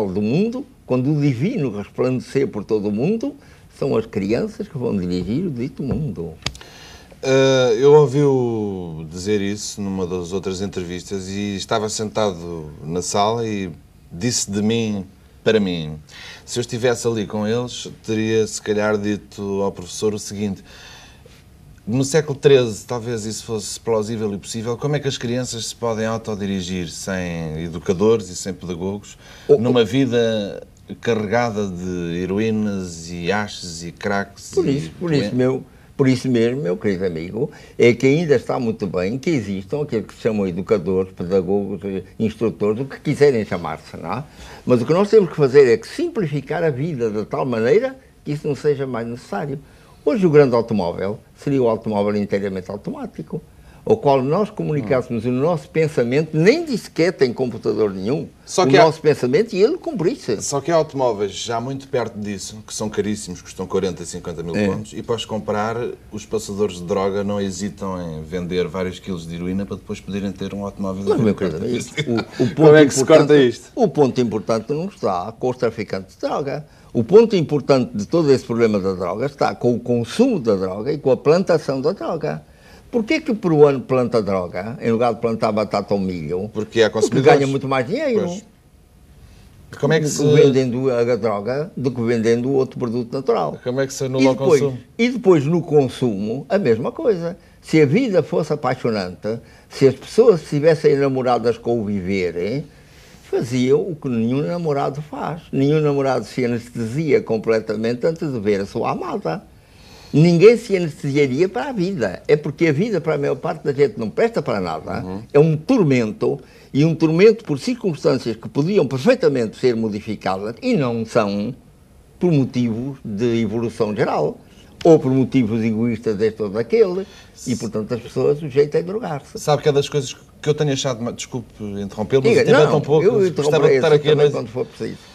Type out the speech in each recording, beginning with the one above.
do mundo, quando o divino resplandecer por todo o mundo, são as crianças que vão dirigir o dito mundo. Uh, eu ouvi-o dizer isso numa das outras entrevistas e estava sentado na sala e disse de mim para mim. Se eu estivesse ali com eles, teria se calhar dito ao professor o seguinte: no século XIII, talvez isso fosse plausível e possível. Como é que as crianças se podem autodirigir sem educadores e sem pedagogos numa vida carregada de heroínas e haches e craques? Por isso, e... por isso, meu por isso mesmo, meu querido amigo, é que ainda está muito bem que existam aqueles que se chamam educadores, pedagogos, instrutores, o que quiserem chamar-se, não é? Mas o que nós temos que fazer é que simplificar a vida de tal maneira que isso não seja mais necessário. Hoje o grande automóvel seria o automóvel inteiramente automático ao qual nós comunicássemos hum. o nosso pensamento, nem de sequer tem computador nenhum, Só que o há... nosso pensamento e ele cumprisse. Só que há automóveis já muito perto disso, que são caríssimos, custam 40, 50 mil é. pontos, e para comprar, os passadores de droga não hesitam em vender vários quilos de heroína para depois poderem ter um automóvel não, meu coisa, o, o Como é que se corta isto? O ponto importante não está com os traficantes de droga. O ponto importante de todo esse problema da droga está com o consumo da droga e com a plantação da droga. Porquê que o peruano planta droga em lugar de plantar batata ou milho? Porque é Porque ganha muito mais dinheiro. Pois. Como é que se... Vendendo a droga do que vendendo outro produto natural. Como é que se anula o consumo? E depois no consumo, a mesma coisa. Se a vida fosse apaixonante, se as pessoas estivessem enamoradas com o viver, faziam o que nenhum namorado faz. Nenhum namorado se anestesia completamente antes de ver a sua amada. Ninguém se anestesiaria para a vida. É porque a vida, para a maior parte da gente, não presta para nada. Uhum. É um tormento, e um tormento por circunstâncias que podiam perfeitamente ser modificadas e não são por motivos de evolução geral ou por motivos egoístas deste ou daquele, e portanto as pessoas, o jeito é drogar-se. Sabe que é das coisas que eu tenho achado, desculpe interrompê-lo, mas o tempo é tão pouco, eu gostava de estar aqui a noite. quando for preciso.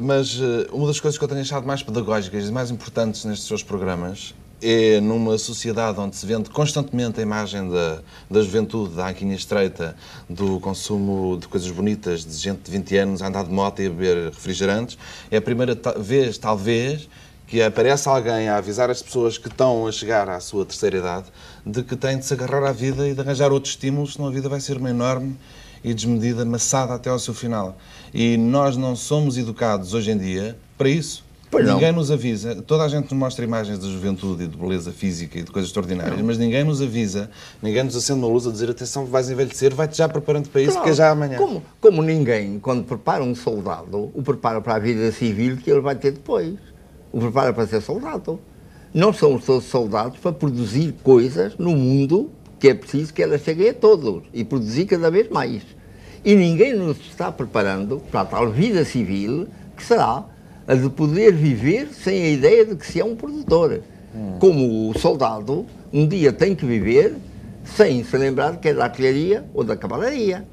Mas eh, uma das coisas que eu tenho achado mais pedagógicas e mais importantes nestes seus programas é numa sociedade onde se vende constantemente a imagem da, da juventude, da anquinha estreita, do consumo de coisas bonitas, de gente de 20 anos a andar de moto e a beber refrigerantes, é a primeira vez, talvez, que aparece alguém a avisar as pessoas que estão a chegar à sua terceira idade de que têm de se agarrar à vida e de arranjar outros estímulos, senão a vida vai ser uma enorme e desmedida, maçada até ao seu final. E nós não somos educados hoje em dia para isso. Pois ninguém não. nos avisa. Toda a gente nos mostra imagens de juventude e de beleza física e de coisas extraordinárias, não. mas ninguém nos avisa, ninguém nos acende uma luz a dizer atenção, vais envelhecer, vai-te já preparando para isso, claro. que é já amanhã. Como, como ninguém, quando prepara um soldado, o prepara para a vida civil que ele vai ter depois. O prepara para ser soldado. Nós somos todos soldados para produzir coisas no mundo que é preciso que elas cheguem a todos e produzir cada vez mais. E ninguém nos está preparando para a tal vida civil que será a de poder viver sem a ideia de que se é um produtor. Hum. Como o soldado um dia tem que viver sem se lembrar que é da artilharia ou da cavalaria.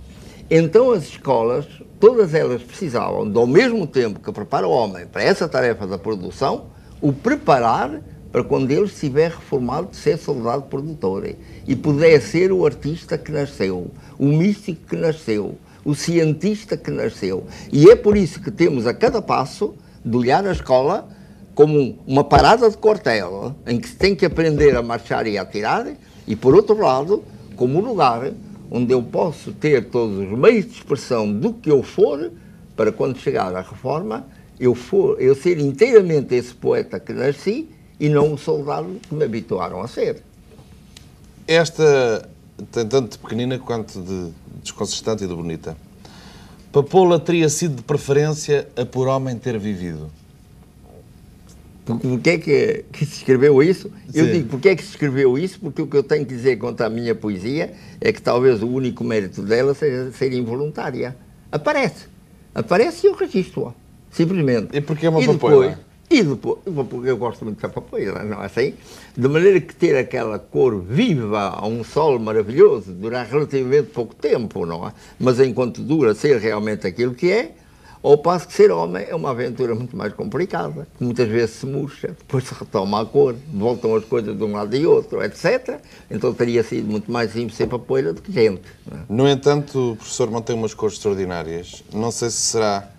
Então as escolas, todas elas precisavam, ao mesmo tempo que prepara o homem para essa tarefa da produção, o preparar para quando ele estiver reformado ser soldado produtor e puder ser o artista que nasceu, o místico que nasceu, o cientista que nasceu. E é por isso que temos a cada passo de olhar a escola como uma parada de quartel, em que se tem que aprender a marchar e a atirar, e por outro lado, como um lugar onde eu posso ter todos os meios de expressão do que eu for, para quando chegar à reforma, eu, for, eu ser inteiramente esse poeta que nasci e não um soldado que me habituaram a ser. Esta, tanto de pequenina quanto de desconsistente e de bonita, Papoula teria sido de preferência a por homem ter vivido? Porquê é que, que se escreveu isso? Sim. Eu digo, porquê é que se escreveu isso? Porque o que eu tenho que dizer contra a minha poesia é que talvez o único mérito dela seja ser involuntária. Aparece. Aparece e eu registro-a. Simplesmente. E porquê é uma e? Depois, e depois, porque eu gosto muito da papoeira, não é assim? De maneira que ter aquela cor viva a um sol maravilhoso dura relativamente pouco tempo, não é? Mas enquanto dura ser realmente aquilo que é, ao passo que ser homem é uma aventura muito mais complicada, que muitas vezes se murcha, depois se retoma a cor, voltam as coisas de um lado e outro, etc. Então teria sido muito mais simples ser papoeira do que gente. É? No entanto, o professor mantém umas cores extraordinárias. Não sei se será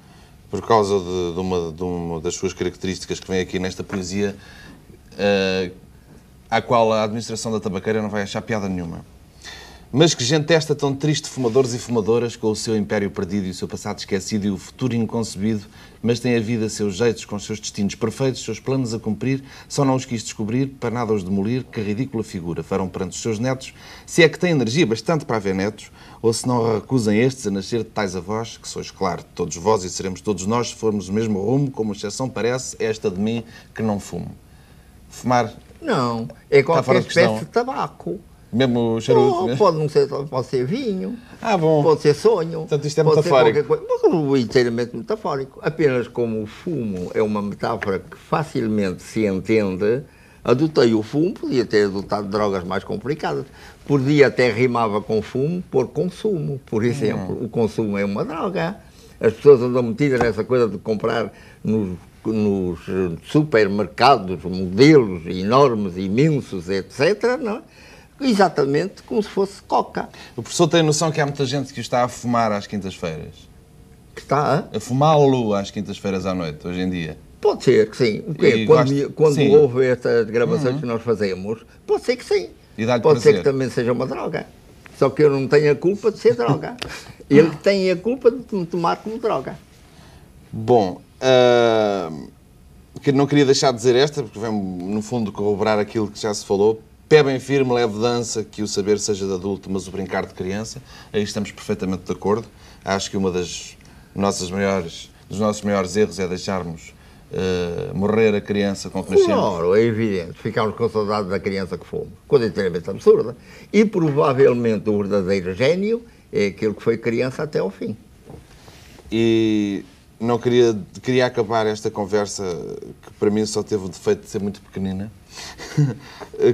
por causa de, de, uma, de, uma, das suas características que vem aqui nesta poesia, uh, à qual a administração da tabaqueira não vai achar piada nenhuma. Mas que gente esta tão triste, fumadores e fumadoras, com o seu império perdido e o seu passado esquecido e o futuro inconcebido, mas tem a vida seus jeitos, com os seus destinos perfeitos, seus planos a cumprir, só não os quis descobrir, para nada os demolir, que ridícula figura farão perante os seus netos, se é que têm energia bastante para haver netos, ou se não recusem estes a nascer de tais avós, que sois, claro, todos vós e seremos todos nós, se formos o mesmo rumo, como exceção parece, é esta de mim que não fumo. Fumar... Não, é qualquer espécie de tabaco. Mesmo charuto? Oh, pode, não ser, pode ser vinho, ah, bom. pode ser sonho. Portanto, isto é metafórico. Coisa, mas inteiramente metafórico. Apenas como o fumo é uma metáfora que facilmente se entende, adotei o fumo, podia ter adotado drogas mais complicadas. Podia até rimava com fumo por consumo. Por exemplo, hum. o consumo é uma droga. As pessoas andam metidas nessa coisa de comprar nos nos supermercados modelos enormes, imensos, etc. Não é? Exatamente como se fosse coca. O professor tem noção que há muita gente que está a fumar às quintas-feiras? Que está a? A fumá-lo às quintas-feiras à noite, hoje em dia? Pode ser que sim. O quê? Quando, gosta... quando sim. houve estas gravações uhum. que nós fazemos, pode ser que sim. pode prazer. ser que também seja uma droga. Só que eu não tenho a culpa de ser droga. Ele tem a culpa de me tomar como droga. Bom, uh, que não queria deixar de dizer esta, porque vem, no fundo, corroborar aquilo que já se falou. Pé bem firme, leve dança, que o saber seja de adulto, mas o brincar de criança. Aí estamos perfeitamente de acordo. Acho que uma das nossas maiores, dos nossos maiores erros é deixarmos uh, morrer a criança com que nascemos. Claro, é evidente. Ficamos com saudade da criança que fomos. Coisa inteiramente absurda. E provavelmente o verdadeiro gênio é aquele que foi criança até ao fim. E não queria, queria acabar esta conversa, para mim só teve o defeito de ser muito pequenina.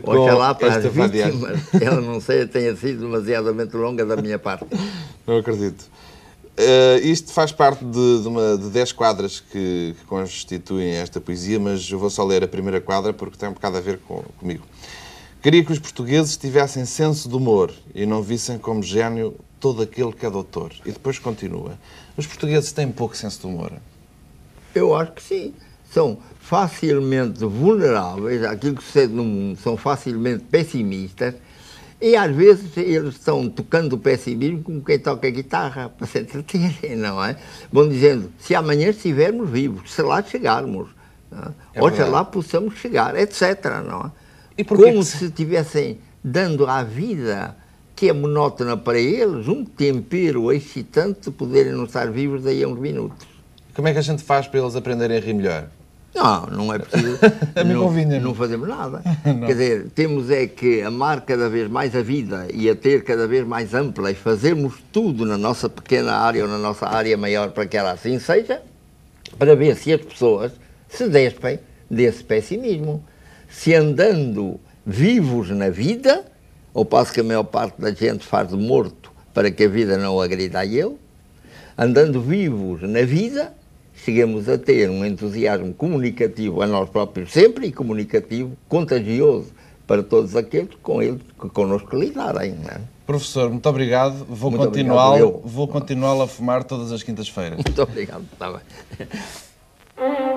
Oxalá para as vítimas, ela não sei, tenha sido demasiadamente longa da minha parte. Não acredito. Uh, isto faz parte de, de, uma, de dez quadras que, que, constituem esta poesia, mas eu vou só ler a primeira quadra porque tem um bocado a ver com, comigo. Queria que os portugueses tivessem senso de humor e não vissem como gênio todo aquele que é doutor. E depois continua. Os portugueses têm pouco senso de humor? Eu acho que sim. São facilmente vulneráveis àquilo que sucede no mundo, são facilmente pessimistas e às vezes eles estão tocando o pessimismo como quem toca a guitarra, para se entreterem, não é? Vão dizendo, se amanhã estivermos vivos, se lá chegarmos, é? é lá possamos chegar, etc. Não é? E como se estivessem dando à vida que é monótona para eles, um tempero excitante de poderem não estar vivos daí a uns minutos. Como é que a gente faz para eles aprenderem a rir melhor? Não, não é preciso. não, não fazemos nada. Quer dizer, temos é que amar cada vez mais a vida e a ter cada vez mais ampla e fazermos tudo na nossa pequena área ou na nossa área maior para que ela assim seja, para ver se as pessoas se despem desse pessimismo. Se andando vivos na vida, ao passo que a maior parte da gente faz de morto para que a vida não agrida a ele, andando vivos na vida, chegamos a ter um entusiasmo comunicativo a nós próprios sempre e comunicativo, contagioso para todos aqueles com eles que connosco lidarem. É? Professor, muito obrigado. Vou continuar, vou continuar a fumar todas as quintas-feiras. Muito obrigado, está bem.